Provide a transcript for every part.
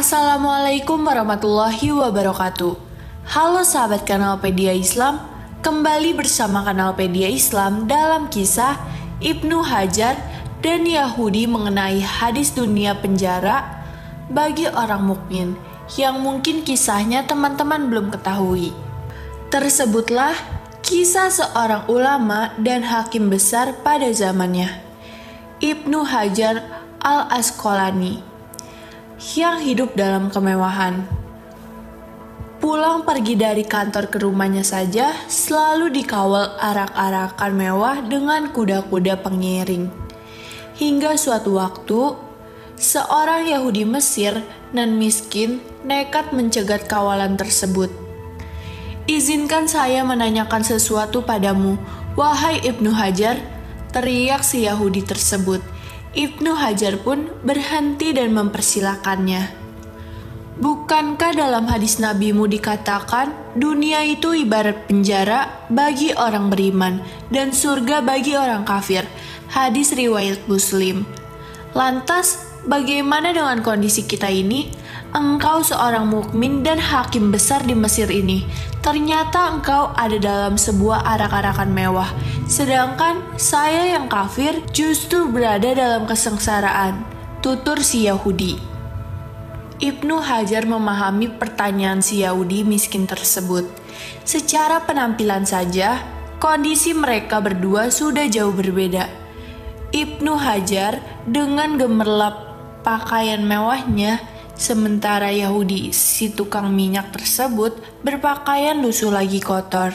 Assalamualaikum warahmatullahi wabarakatuh. Halo sahabat Kanalpedia Islam, kembali bersama Kanalpedia Islam dalam kisah Ibnu Hajar dan Yahudi mengenai hadis dunia penjara bagi orang mukmin yang mungkin kisahnya teman-teman belum ketahui. Tersebutlah kisah seorang ulama dan hakim besar pada zamannya, Ibnu Hajar al-Asqalani yang hidup dalam kemewahan. Pulang pergi dari kantor ke rumahnya saja selalu dikawal arak-arakan mewah dengan kuda-kuda pengiring. Hingga suatu waktu, seorang Yahudi Mesir nan miskin nekat mencegat kawalan tersebut. Izinkan saya menanyakan sesuatu padamu, wahai Ibnu Hajar, teriak si Yahudi tersebut. Ibnu Hajar pun berhenti dan mempersilakannya. Bukankah dalam hadis nabimu dikatakan dunia itu ibarat penjara bagi orang beriman dan surga bagi orang kafir? Hadis riwayat Muslim. Lantas, bagaimana dengan kondisi kita ini? Engkau seorang mukmin dan hakim besar di Mesir ini. Ternyata engkau ada dalam sebuah arak-arakan mewah, sedangkan saya yang kafir justru berada dalam kesengsaraan. Tutur si Yahudi. Ibnu Hajar memahami pertanyaan si Yahudi miskin tersebut. Secara penampilan saja, kondisi mereka berdua sudah jauh berbeda. Ibnu Hajar dengan gemerlap pakaian mewahnya Sementara Yahudi, si tukang minyak tersebut, berpakaian lusuh lagi kotor.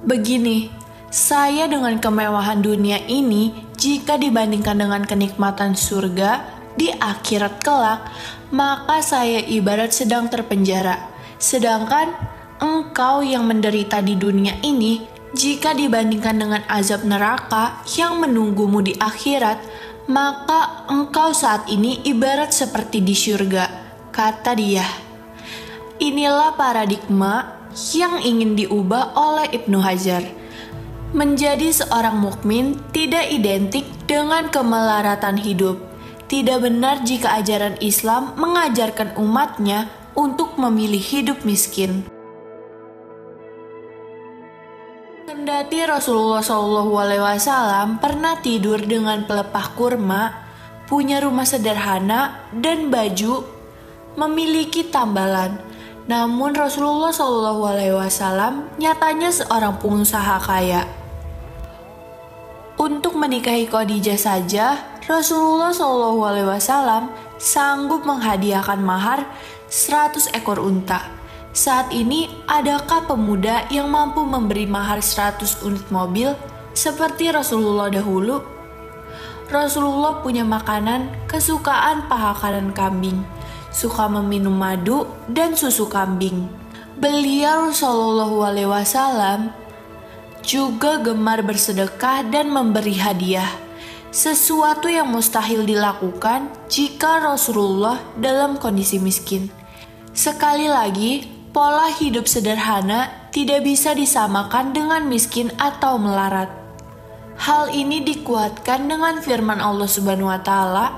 Begini, saya dengan kemewahan dunia ini, jika dibandingkan dengan kenikmatan surga di akhirat kelak, maka saya ibarat sedang terpenjara. Sedangkan engkau yang menderita di dunia ini, jika dibandingkan dengan azab neraka yang menunggumu di akhirat, maka engkau saat ini ibarat seperti di surga, kata dia. Inilah paradigma yang ingin diubah oleh Ibnu Hajar. Menjadi seorang mukmin tidak identik dengan kemelaratan hidup. Tidak benar jika ajaran Islam mengajarkan umatnya untuk memilih hidup miskin. Kendati Rasulullah SAW pernah tidur dengan pelepah kurma, punya rumah sederhana dan baju, memiliki tambalan. Namun Rasulullah SAW nyatanya seorang pengusaha kaya. Untuk menikahi Khadijah saja, Rasulullah SAW sanggup menghadiahkan mahar 100 ekor unta saat ini, adakah pemuda yang mampu memberi mahar 100 unit mobil seperti Rasulullah dahulu? Rasulullah punya makanan kesukaan paha kanan kambing, suka meminum madu dan susu kambing. Beliau Shallallahu Alaihi Wasallam juga gemar bersedekah dan memberi hadiah, sesuatu yang mustahil dilakukan jika Rasulullah dalam kondisi miskin. Sekali lagi, pola hidup sederhana tidak bisa disamakan dengan miskin atau melarat. Hal ini dikuatkan dengan firman Allah Subhanahu wa taala,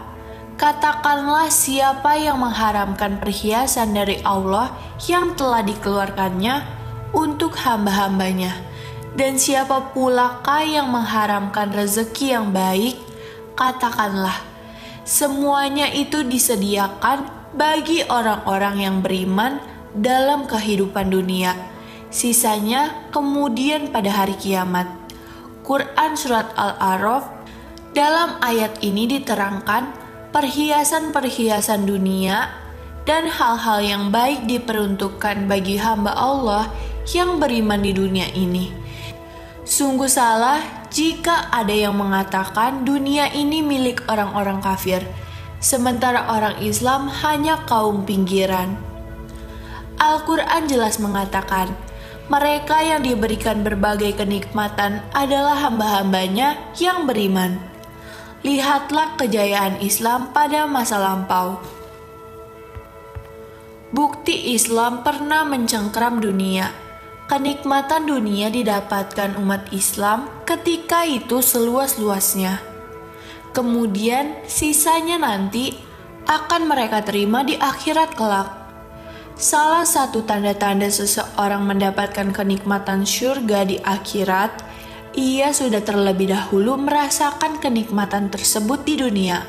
"Katakanlah siapa yang mengharamkan perhiasan dari Allah yang telah dikeluarkannya untuk hamba-hambanya, dan siapa pulakah yang mengharamkan rezeki yang baik, katakanlah semuanya itu disediakan bagi orang-orang yang beriman dalam kehidupan dunia. Sisanya kemudian pada hari kiamat. Quran Surat Al-A'raf dalam ayat ini diterangkan perhiasan-perhiasan dunia dan hal-hal yang baik diperuntukkan bagi hamba Allah yang beriman di dunia ini. Sungguh salah jika ada yang mengatakan dunia ini milik orang-orang kafir, sementara orang Islam hanya kaum pinggiran. Al-Quran jelas mengatakan, mereka yang diberikan berbagai kenikmatan adalah hamba-hambanya yang beriman. Lihatlah kejayaan Islam pada masa lampau. Bukti Islam pernah mencengkram dunia. kenikmatan dunia didapatkan umat Islam ketika itu seluas-luasnya. Kemudian sisanya nanti akan mereka terima di akhirat kelak. Salah satu tanda-tanda seseorang mendapatkan kenikmatan surga di akhirat, ia sudah terlebih dahulu merasakan kenikmatan tersebut di dunia.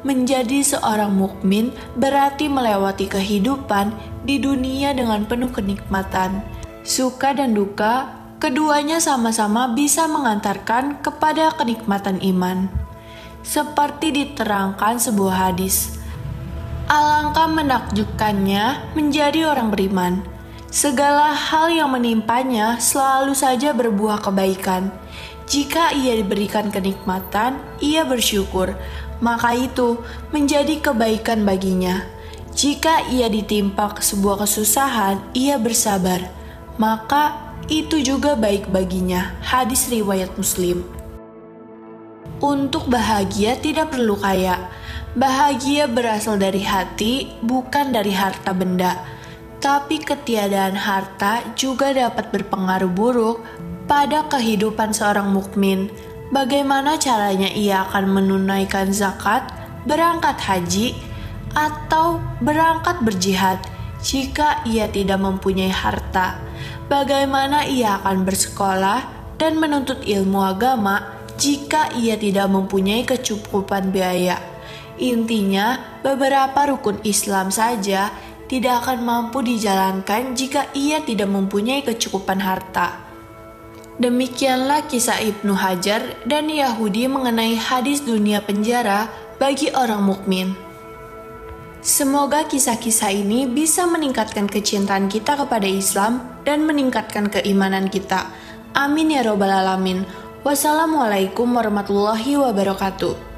Menjadi seorang mukmin berarti melewati kehidupan di dunia dengan penuh kenikmatan. Suka dan duka, keduanya sama-sama bisa mengantarkan kepada kenikmatan iman. Seperti diterangkan sebuah hadis, alangkah menakjubkannya menjadi orang beriman. Segala hal yang menimpanya selalu saja berbuah kebaikan. Jika ia diberikan kenikmatan, ia bersyukur, maka itu menjadi kebaikan baginya. Jika ia ditimpa sebuah kesusahan, ia bersabar, maka itu juga baik baginya. Hadis riwayat Muslim. Untuk bahagia tidak perlu kaya. Bahagia berasal dari hati, bukan dari harta benda tapi ketiadaan harta juga dapat berpengaruh buruk pada kehidupan seorang mukmin. Bagaimana caranya ia akan menunaikan zakat, berangkat haji, atau berangkat berjihad jika ia tidak mempunyai harta? Bagaimana ia akan bersekolah dan menuntut ilmu agama jika ia tidak mempunyai kecukupan biaya? Intinya, beberapa rukun Islam saja tidak akan mampu dijalankan jika ia tidak mempunyai kecukupan harta. Demikianlah kisah Ibnu Hajar dan Yahudi mengenai hadis dunia penjara bagi orang mukmin. Semoga kisah-kisah ini bisa meningkatkan kecintaan kita kepada Islam dan meningkatkan keimanan kita. Amin ya Robbal 'Alamin. Wassalamualaikum warahmatullahi wabarakatuh.